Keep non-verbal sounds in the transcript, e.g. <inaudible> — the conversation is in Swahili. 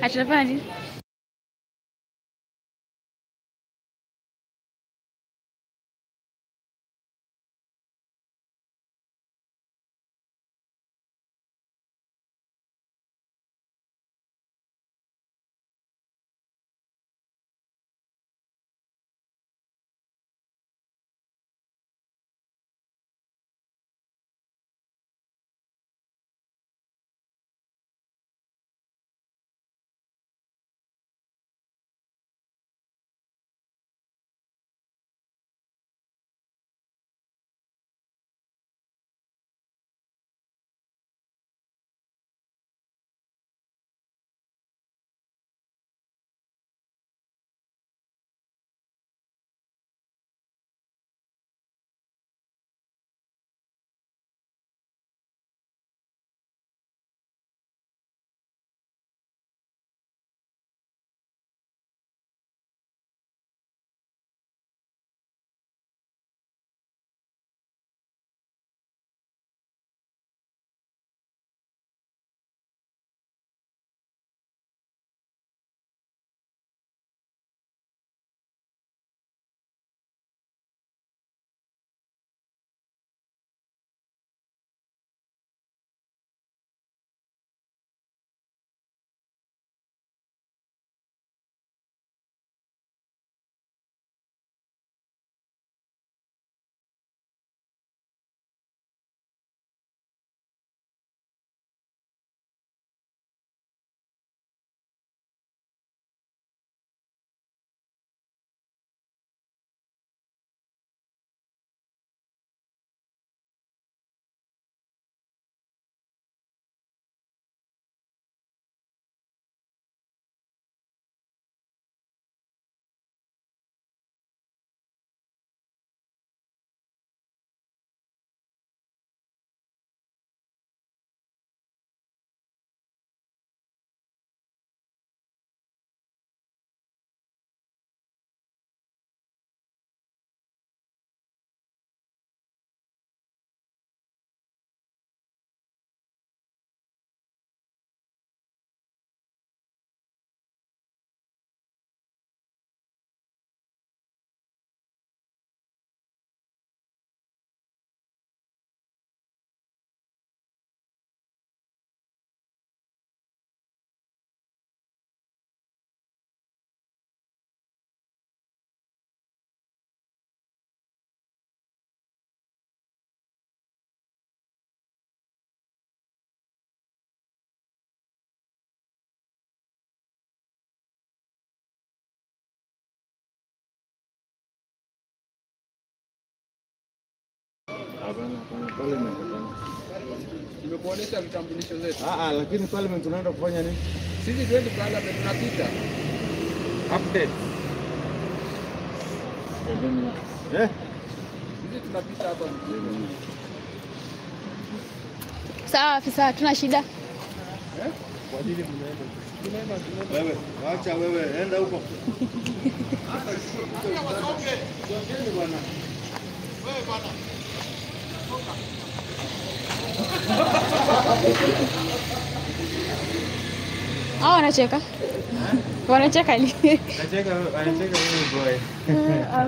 Na Nimekuonesha vitambulisho zetu. Ah, ah, lakini parliament unaenda kufanya nini? Sisi twendi parliament tunapita. Update. Eh? Sisi tunapita hapa. Sawa afisa, hatuna shida. Wewe, acha wewe, enda huko. Hao wanacheka. Wanacheka ni. Anacheka, anacheka wewe boy. <laughs>